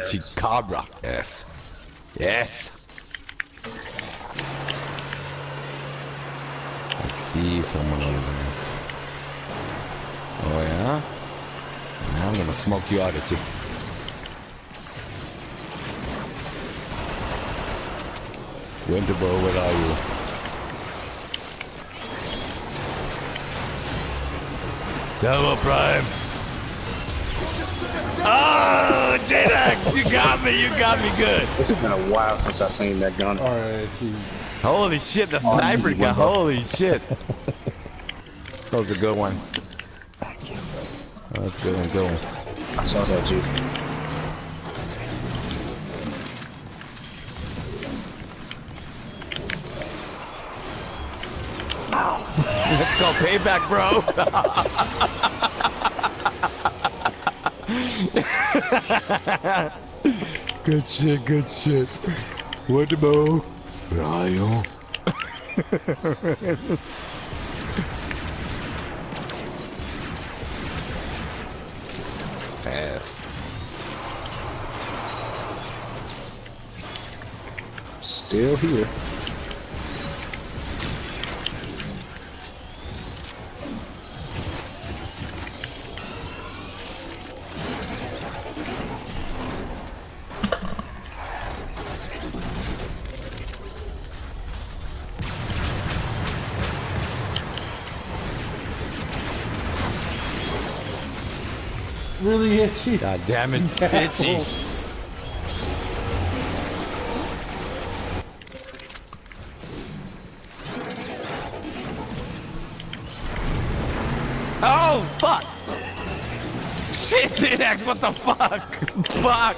Chicabra. Yes. Yes. I see someone over there. Oh yeah? I'm gonna smoke you out of you. Winterbow, where are you? Double Prime. Oh, J-Dax, you got me, you got me good. It's been a while since I seen that gun. Alright, Holy shit, the Oh, sniper is gun, holy shit. That was a good one. That's a good one, good one. I saw that too. Let's go payback, bro. good shit, good shit. Where are you? Still here. Really itchy. God damn it, itchy. Oh, fuck! Shit, Didax, what the fuck? fuck!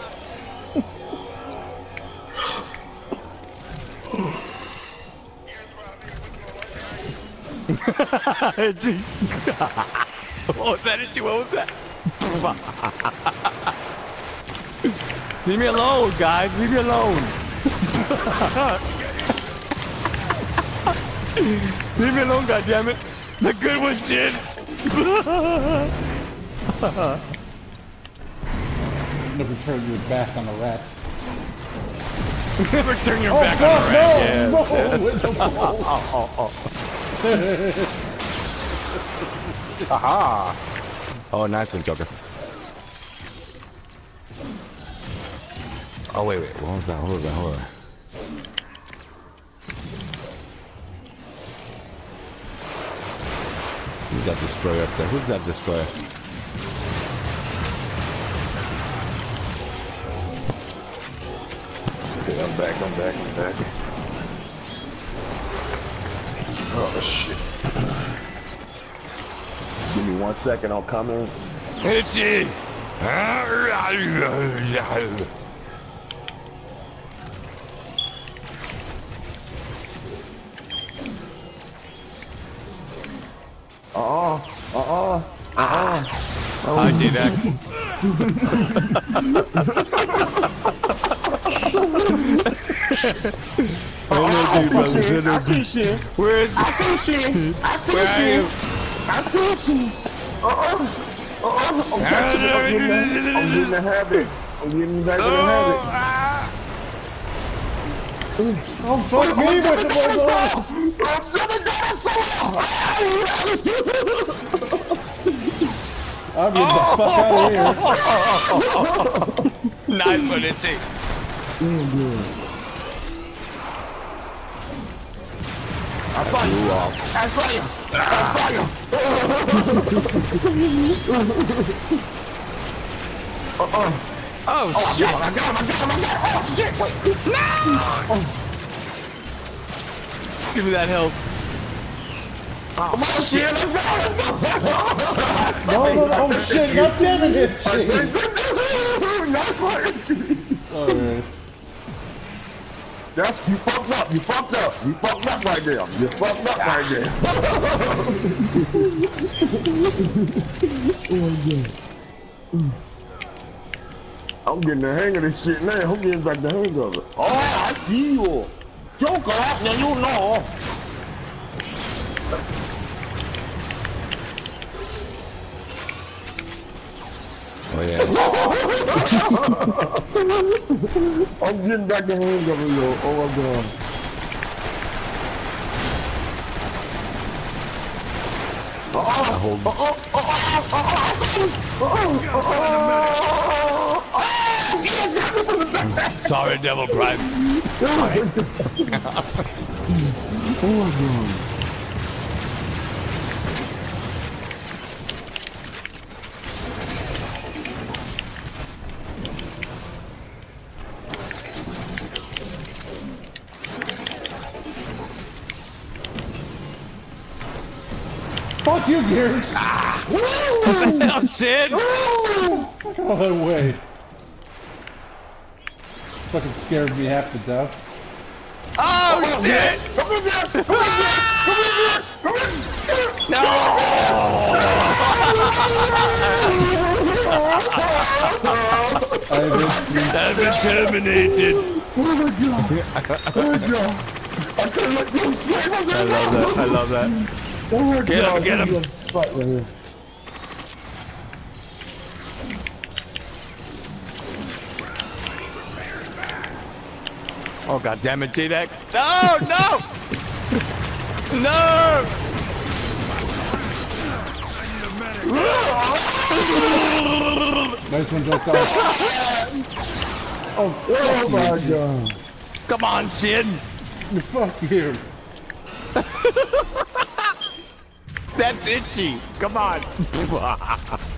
Was that, Itchy? What was that? Leave me alone, guys. Leave me alone. Leave me alone, goddammit. The good one, Jin. Never turn your back on the rat. Never turn your Oh, back on the rat. no, yes, no, yes. with the ball. Haha! Oh, nice one, Joker. Oh, wait, wait. What was that? Hold on, hold on. Who's that destroyer up there? Who's that destroyer? Okay, I'm back, I'm back, I'm back. Oh shit. Give me one second, I'll come in. Itchy! Uh-uh, uh-uh, uh-uh. I did that. I see shit. Where is I see shit! I see Where are shit! you? I see shit! Uh-uh, uh-uh. I'm, catching up, I'm, getting the, I'm getting the habit. I'm getting back in the habit. Ah! Oh, fuck me with the ball. I'm getting the fuck out of here. Nice one, Itchy. I saw you. I saw you. I saw you. Uh-uh. Oh, Oh, shit. I got him, I got him, I got him, I got him. Oh, shit, wait. No! Oh. Give me that help. Oh, oh shit, let's. No, no, no, oh shit, god damn it, shit. That's right. Alright. That's, you fucked up, you fucked up. You fucked up right there. You fucked up right there. Oh yeah. Mm. I'm getting the hang of this shit now. I'm getting back the hang of it. Oh, I see you. Joker, now you know. Oh, yeah. I'm getting back the hang of it, yo. Oh my god. Sorry, Devil Prime. Oh, Fuck you, Gears! Oh, Sid! Fuck out of my way. Fucking scared me half to death. Oh, shit! Come in there! Come in there! Come in there! Come in there! No! I've been terminated. Oh my god! Oh my god! I couldn't let you escape! I love that. I love that. Oh my Get him, god! get him. this is a fight right here. Oh god damn it, J-Deck. No, no! No! nice one, Joe Cox. Oh, Oh my god! Come on, Sid. fuck you. That's itchy. Come on.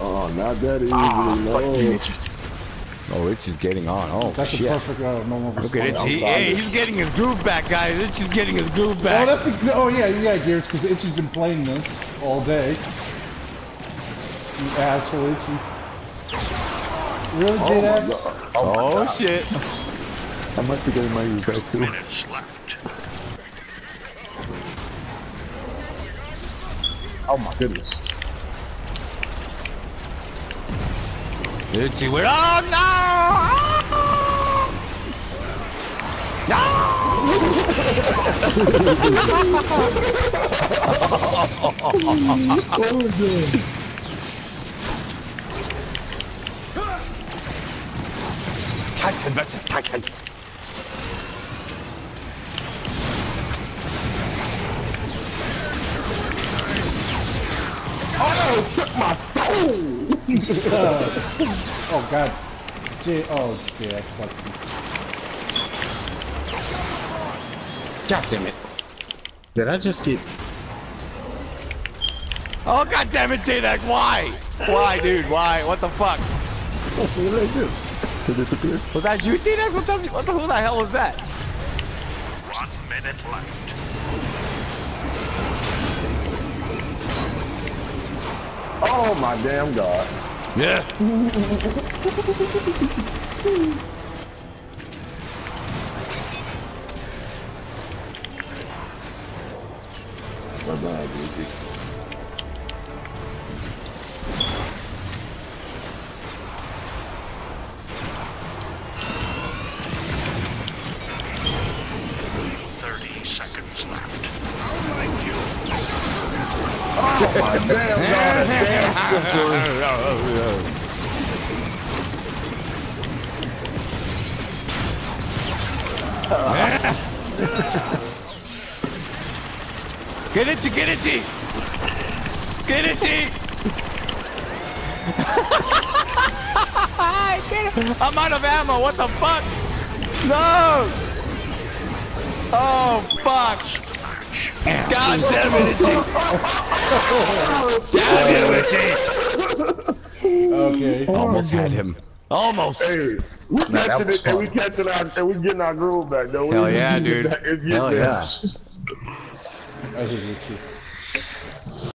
Oh, not that easy, Oh, no. Oh, Itchy's getting on. Oh, That's a shit. perfect uh, normal Look at response. Itchy. Hey, he's getting his groove back, guys. Itchy's getting his groove Oh, back. that's the, oh yeah, yeah, Gears, because Itchy's been playing this all day. You asshole, Itchy. Really, Oh my god! Oh my Oh, god! shit. I must be getting my groove back too. minutes left. Oh my goodness! Itchy, we're. Oh, no! God! Titan versus Titan. Oh, took my soul! Oh god. J oh J-Dax, fuck you. God damn it. Did I just get? Oh, god damn it, J-Deck. Why? Why, dude? Why? What the fuck? What did I do? Did it disappear? Was that you, J-Deck? What the, what the, who the hell was that? One minute left. Oh my damn god! Yeah. my damn god! Damn sister! Get itchy, get itchy! Get itchy! Get it. I'm out of ammo, what the fuck? No! Oh, fuck! God damn it, itchy! Damn it, itchy! Okay. Almost had him. Almost! Hey, we catching it and we catching our and we getting our groove back though. Hell we yeah, getting dude. back. Hell yeah. I hate Itchy.